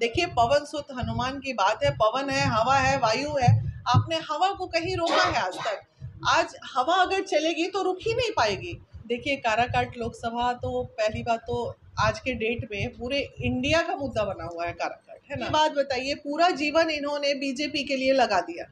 देखिए, पवन सुत हनुमान की बात है, पवन है, हवा है, वायु है, आपने हवा को कहीं रोका है आज तक? आज हवा अगर चलेगी तो रुक ही नहीं पाएगी। देखिए, काराकाट लोकसभा तो पहली बात तो आज के डेट में पूरे इंडिया का मुद्दा बना हुआ है काराकाट, है ना? बात बताइए, पूरा जीवन इन्होंने बीजेपी के लिए लगा दिया।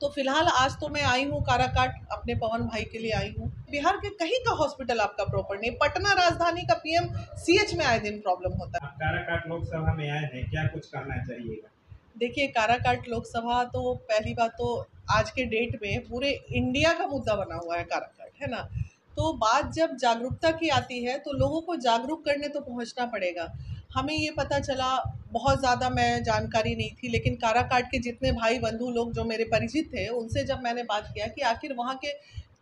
तो फ़िलहाल आज तो मैं आई हूँ काराकाट अपने पवन भाई के लिए आई हूँ। बिहार के कहीं का हॉस्पिटल आपका प्रॉपर नहीं पटना राजधानी का पीएम सीएच में आए दिन प्रॉब्लम होता है। काराकाट लोकसभा में आए हैं क्या कुछ कहना चाहिएगा? देखिए काराकाट लोकसभा तो पहली बात तो आज के डेट में पूरे इंडिया का मुद्दा बना हुआ है काराकाट है ना? तो बात जब जागरूकता की आती है तो लोगों को जागरूक करने तो पहुँचना पड़ेगा। हमें ये पता चला बहुत ज़्यादा मैं जानकारी नहीं थी, लेकिन काराकाट के जितने भाई बंधु लोग जो मेरे परिचित थे, उनसे जब मैंने बात किया कि आखिर वहाँ के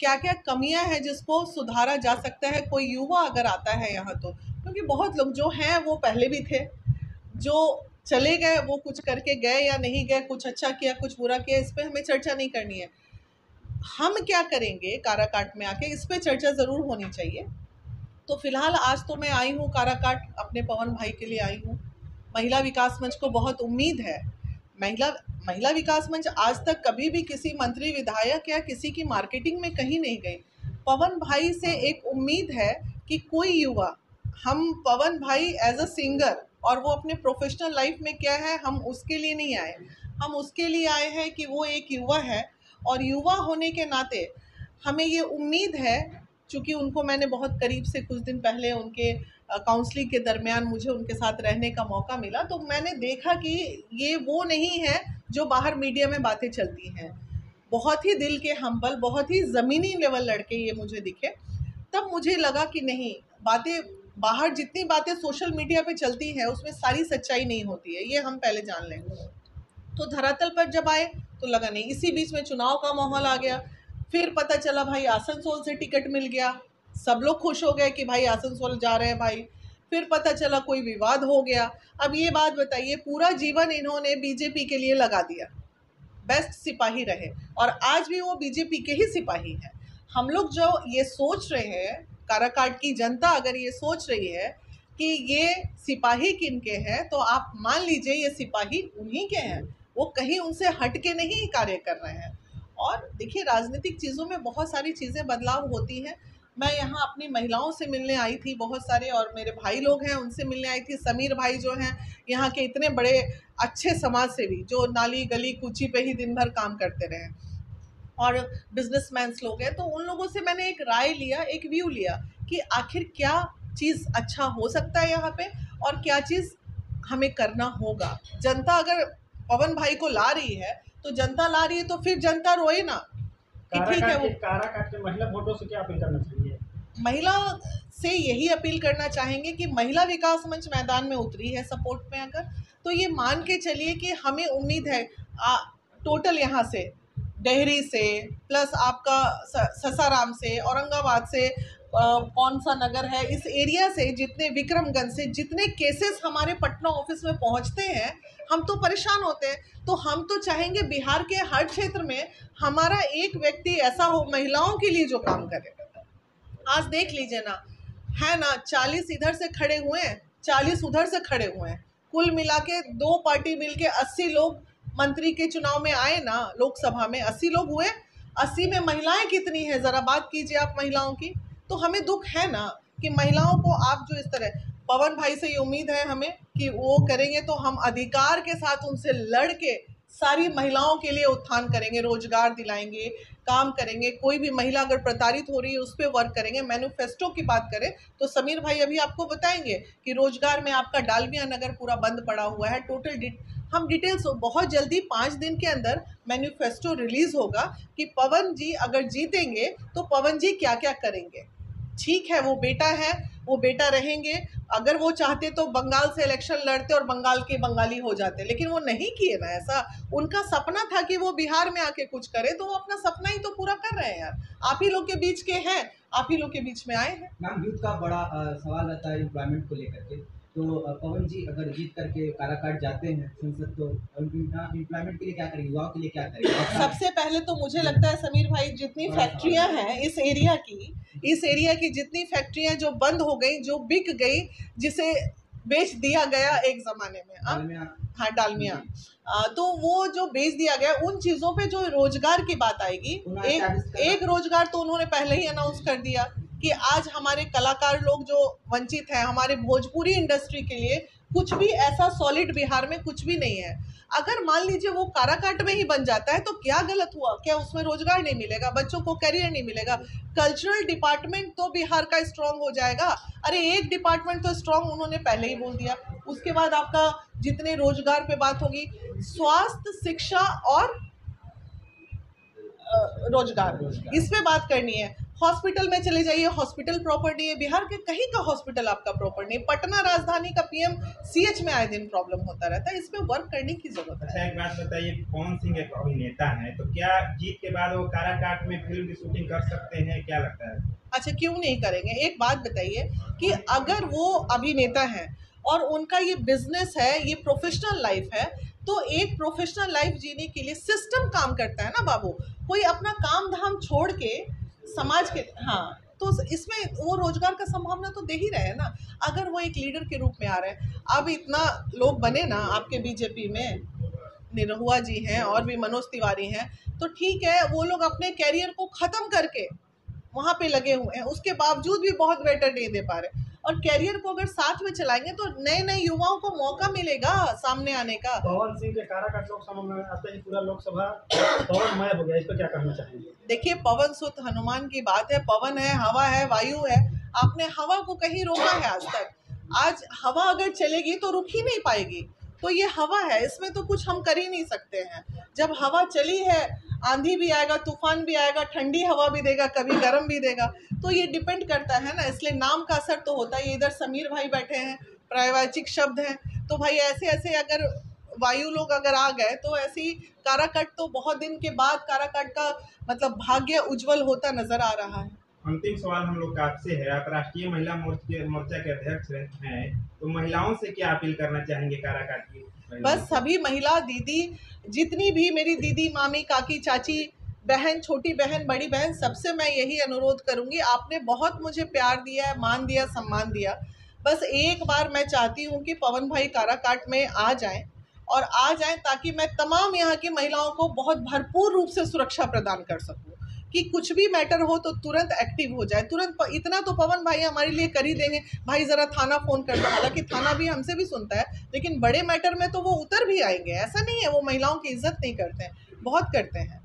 क्या क्या कमियाँ हैं जिसको सुधारा जा सकता है, कोई युवा अगर आता है यहाँ तो? क्योंकि बहुत लोग जो हैं, वो पहले भी थे, जो चले गए, वो कुछ करके गए या नहीं गए, कुछ अच्छा किया, कुछ बुरा किया, इस पर हमें चर्चा नहीं करनी है। हम क्या करेंगे काराकाट में आके? इस पर चर्चा ज़रूर होनी चाहिए। तो फ़िलहाल आज तो मैं आई हूँ काराकाट अपने पवन भाई के लिए आई हूँ। महिला विकास मंच को बहुत उम्मीद है। महिला महिला विकास मंच आज तक कभी भी किसी मंत्री, विधायक या किसी की मार्केटिंग में कहीं नहीं गई पवन भाई से एक उम्मीद है कि कोई युवा, हम पवन भाई एज अ सिंगर और वो अपने प्रोफेशनल लाइफ में क्या है, हम उसके लिए नहीं आए। हम उसके लिए आए हैं कि वो एक युवा है और युवा होने के नाते हमें ये उम्मीद है चूँकि उनको मैंने बहुत करीब से कुछ दिन पहले उनके काउंसलिंग के दरमियान मुझे उनके साथ रहने का मौका मिला तो मैंने देखा कि ये वो नहीं है जो बाहर मीडिया में बातें चलती हैं। बहुत ही दिल के हम्बल बहुत ही ज़मीनी लेवल लड़के ये मुझे दिखे। तब मुझे लगा कि नहीं, बातें, बाहर जितनी बातें सोशल मीडिया पे चलती हैं, उसमें सारी सच्चाई नहीं होती है, ये हम पहले जान लें। तो धरातल पर जब आए तो लगा नहीं, इसी बीच में चुनाव का माहौल आ गया। फिर पता चला भाई आसनसोल से टिकट मिल गया। सब लोग खुश हो गए कि भाई आसनसोल जा रहे हैं भाई। फिर पता चला कोई विवाद हो गया। अब ये बात बताइए, पूरा जीवन इन्होंने बीजेपी के लिए लगा दिया। बेस्ट सिपाही रहे। और आज भी वो बीजेपी के ही सिपाही हैं। हम लोग जो ये सोच रहे हैं, काराकाट की जनता अगर ये सोच रही है कि ये सिपाही किन के हैं तो आप मान लीजिए ये सिपाही उन्हीं के हैं। वो कहीं उनसे हट के नहीं कार्य कर रहे हैं। और देखिए, राजनीतिक चीज़ों में बहुत सारी चीज़ें बदलाव होती हैं। मैं यहाँ अपनी महिलाओं से मिलने आई थी बहुत सारे और मेरे भाई लोग हैं, उनसे मिलने आई थी। समीर भाई जो हैं, यहाँ के इतने बड़े अच्छे समाज सेवी जो नाली गली कूची पे ही दिन भर काम करते रहे। और बिजनेसमैन्स लोग हैं तो उन लोगों से मैंने एक राय लिया, एक व्यू लिया कि आखिर क्या चीज़ अच्छा हो सकता है यहाँ पे और क्या चीज़ हमें करना होगा। जनता अगर पवन भाई को ला रही है तो जनता ला रही है तो फिर जनता रोए ना। कि ठीक है वो काराकाट के महिला वोटों से क्या अपील करना चाहिए? महिला से यही अपील करना चाहेंगे कि महिला विकास मंच मैदान में उतरी है सपोर्ट में अगर तो ये मान के चलिए कि हमें उम्मीद है आ, टोटल यहाँ से डेहरी से प्लस आपका ससाराम से औरंगाबाद से कौन सा नगर है, इस एरिया से जितने विक्रमगंज से जितने केसेस हमारे पटना ऑफ़िस में पहुँचते हैं, हम तो परेशान होते हैं। तो हम तो चाहेंगे बिहार के हर क्षेत्र में हमारा एक व्यक्ति ऐसा हो, महिलाओं के लिए जो काम करे। आज देख लीजिए ना, है ना, चालीस इधर से खड़े हुए हैं, चालीस उधर से खड़े हुए हैं। कुल मिला के दो पार्टी मिल के अस्सी लोग मंत्री के चुनाव में आए ना, लोकसभा में अस्सी लोग हुए। अस्सी में महिलाएँ कितनी है? ज़रा बात कीजिए आप महिलाओं की। तो हमें दुख है ना कि महिलाओं को आप जो इस तरह, पवन भाई से ये उम्मीद है हमें कि वो करेंगे तो हम अधिकार के साथ उनसे लड़ के सारी महिलाओं के लिए उत्थान करेंगे, रोज़गार दिलाएँगे, काम करेंगे, कोई भी महिला अगर प्रताड़ित हो रही है, उस पर वर्क करेंगे। मैन्युफेस्टो की बात करें तो समीर भाई अभी आपको बताएँगे कि रोज़गार में आपका डालमिया नगर पूरा बंद पड़ा हुआ है। टोटल डि हम डिटेल्स बहुत जल्दी पाँच दिन के अंदर मैन्युफेस्टो रिलीज़ होगा कि पवन जी अगर जीतेंगे तो पवन जी क्या क्या करेंगे? ठीक है, वो बेटा है, वो बेटा रहेंगे। अगर वो चाहते तो बंगाल से इलेक्शन लड़ते और बंगाल के बंगाली हो जाते, लेकिन वो नहीं किए ना ऐसा। उनका सपना था कि वो बिहार में आके कुछ करे तो वो अपना सपना ही तो पूरा कर रहे हैं यार। आप ही लोग के बीच के हैं, आप ही लोग के बीच में आए हैं। मैम यूथ का बड़ा सवाल रहता है एम्प्लॉयमेंट को लेकर के। तो पवन जी अगर जीत करके काराकाट जाते हैं संसद तो एम्प्लॉयमेंट के लिए क्या करेंगे? युवाओं के लिए क्या करेंगे? सबसे पहले तो मुझे लगता है समीर भाई जितनी फैक्ट्रियाँ हैं। इस एरिया की इस एरिया की जितनी फैक्ट्रियाँ जो बंद हो गई जो बिक गई जिसे बेच दिया गया एक जमाने में। हाँ? डालमिया। हाँ डालमिया। तो वो जो बेच दिया गया उन चीज़ों पे जो रोज़गार की बात आएगी एक एक रोज़गार तो उन्होंने पहले ही अनाउंस कर दिया। कि आज हमारे कलाकार लोग जो वंचित हैं हमारे भोजपुरी इंडस्ट्री के लिए कुछ भी ऐसा सॉलिड बिहार में कुछ भी नहीं है। अगर मान लीजिए वो काराकाट में ही बन जाता है तो क्या गलत हुआ? क्या उसमें रोज़गार नहीं मिलेगा? बच्चों को करियर नहीं मिलेगा। कल्चरल डिपार्टमेंट तो बिहार का स्ट्रांग हो जाएगा। अरे एक डिपार्टमेंट तो स्ट्रांग उन्होंने पहले ही बोल दिया। उसके बाद आपका जितने रोज़गार पे बात होगी स्वास्थ्य शिक्षा और रोज़गार। इस पे बात करनी है। हॉस्पिटल में चले जाइए हॉस्पिटल प्रॉपर नहीं है बिहार के कहीं का हॉस्पिटल आपका प्रॉपर नहीं पटना राजधानी का पीएम सीएच में आए दिन प्रॉब्लम होता रहता है इस पे वर्क करने की ज़रूरत है अच्छा एक बात बताइए पवन सिंह एक अभिनेता है तो क्या जीत के बाद वो काराकाट में फ़िल्म की शूटिंग कर सकते हैं क्या लगता है? अच्छा क्यों नहीं करेंगे? एक बात बताइए कि अगर वो अभिनेता हैं और उनका ये बिज़नेस है ये प्रोफेशनल लाइफ है तो एक प्रोफेशनल लाइफ जीने के लिए सिस्टम काम करता है ना बाबू? कोई अपना काम धाम छोड़ के समाज के हाँ तो इसमें वो रोज़गार का संभावना तो दे ही रहे हैं ना। अगर वो एक लीडर के रूप में आ रहे हैं, अब इतना लोग बने ना आपके बीजेपी में, निरहुआ जी हैं और भी मनोज तिवारी हैं तो ठीक है, वो लोग अपने कैरियर को ख़त्म करके वहाँ पे लगे हुए हैं, उसके बावजूद भी बहुत बेटर नहीं दे पा रहे। और कैरियर को अगर साथ में चलाएँगे तो नए नए युवाओं को मौका मिलेगा सामने आने का। पवन सिंह के काराकाट लोकसभा में आते ही पूरा लोकसभा पवनमय हो गया इस पर क्या कहना चाहेंगे? देखिए पवन सुत हनुमान की बात है पवन है हवा है वायु है आपने हवा को कहीं रोका है आज तक। आज हवा अगर चलेगी तो रुक ही नहीं पाएगी। तो ये हवा है इसमें तो कुछ हम कर ही नहीं सकते हैं। जब हवा चली है आंधी भी आएगा, तूफ़ान भी आएगा, ठंडी हवा भी देगा, कभी गर्म भी देगा। तो ये डिपेंड करता है ना, इसलिए नाम का असर तो होता है इधर समीर भाई बैठे हैं, प्रायवाचिक शब्द हैं। तो भाई ऐसे ऐसे अगर वायु लोग अगर आ गए तो ऐसी काराकट तो बहुत दिन के बाद काराकट का मतलब भाग्य उज्जवल होता नज़र आ रहा है। अंतिम सवाल हम लोग का आपसे है, आप राष्ट्रीय महिला मोर्चे के अध्यक्ष हैं तो महिलाओं से क्या अपील करना चाहेंगे काराकाट की बस सभी महिला दीदी, जितनी भी मेरी दीदी, मामी, काकी, चाची, बहन, छोटी बहन, बड़ी बहन, सबसे मैं यही अनुरोध करूँगी, आपने बहुत मुझे प्यार दिया है मान दिया, सम्मान दिया। बस एक बार मैं चाहती हूँ कि पवन भाई काराकाट में आ जाएँ और आ जाएँ ताकि मैं तमाम यहाँ की महिलाओं को बहुत भरपूर रूप से सुरक्षा प्रदान कर सकूँ। कि कुछ भी मैटर हो तो तुरंत एक्टिव हो जाए। तुरंत इतना तो पवन भाई हमारे लिए कर ही देंगे। भाई ज़रा थाना फ़ोन कर दो। हालाँकि थाना भी हमसे भी सुनता है, लेकिन बड़े मैटर में तो वो उतर भी आएँगे। ऐसा नहीं है, वो महिलाओं की इज़्ज़त नहीं करते हैं। बहुत करते हैं।